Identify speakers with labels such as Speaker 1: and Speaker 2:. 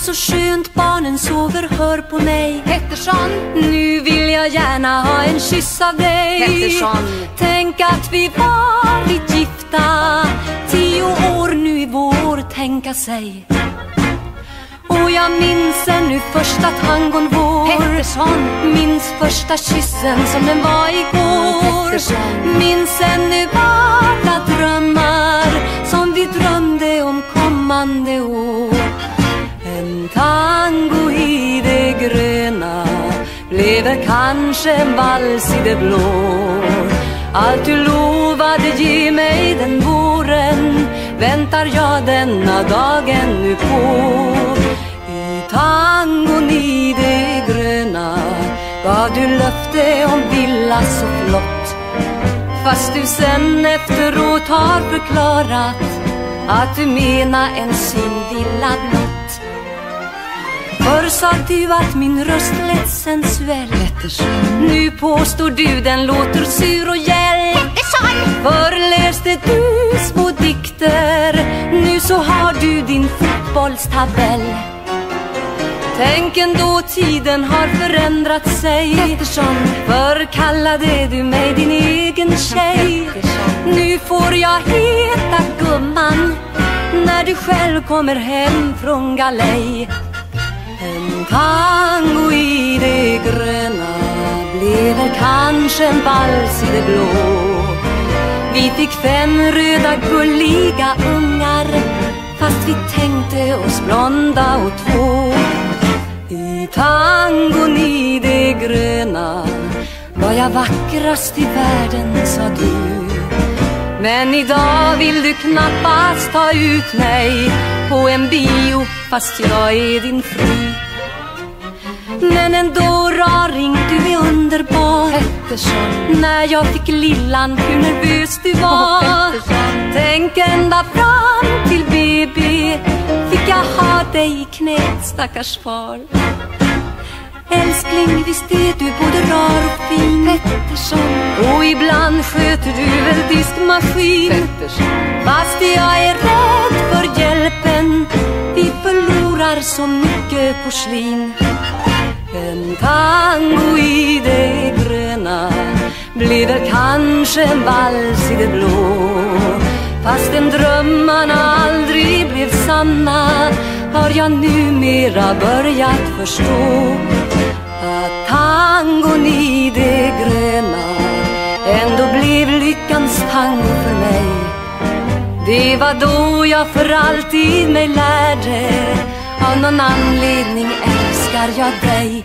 Speaker 1: så skönt barnen sover, hör på mig.
Speaker 2: Pettersson,
Speaker 1: Nu vill jag gärna ha en kyss av dig.
Speaker 2: Pettersson.
Speaker 1: Tänk att vi varit gifta. Tio år nu i vår, tänka sig. Och jag minns ännu första tangon vår.
Speaker 2: Pettersson.
Speaker 1: Minns första kyssen som den var igår
Speaker 2: Pettersson.
Speaker 1: Minns ännu alla drömmar som vi drömde om kommande år lever kanske en vals i det blå. Allt du lovade ge mig den våren. Väntar jag denna dagen nu på. I tangon i det gröna gav du löfte om villa så flott. Fast du sen efteråt har förklarat att du menar en synvilla blott. Förr sa du att min röst lät sensuell. Nu påstår du den låter sur och gäll. Förr läste du små dikter. Nu så har du din fotbollstabell. Tänk ändå tiden har förändrat sig.
Speaker 2: Pettersson.
Speaker 1: Förr kallade du mig din egen tjej. Nu får jag heta gumman. När du själv kommer hem från galej en tango i det gröna Blev väl kanske en vals i det blå. Vi fick fem röda gulliga ungar Fast vi tänkte oss blonda och två. I tangon i det gröna var jag vackrast i världen, sa du. Men idag vill du knappast ta ut mig på en bio fast jag är din fru. Men ändå raring, du är underbar
Speaker 2: Pettersson.
Speaker 1: När jag fick lillan, hur nervös du var.
Speaker 2: Pettersson.
Speaker 1: Tänk ända fram till BB Fick jag ha dig i knät, stackars far Älskling, visst är du både rar och fin?
Speaker 2: Pettersson.
Speaker 1: Och ibland sköter du väl diskmaskin?
Speaker 2: Pettersson.
Speaker 1: Fast jag är rädd för hjälpen. Vi förlorar så mycket porslin. En tango i det gröna Blir väl kanske en vals i det blå. Fastän drömmarna aldrig blev sanna Har jag numera börjat förstå att tangon i det gröna Ändå blev lyckans tango för mig. Det var då jag för alltid mig lärde. Av någon anledning älskar jag dig.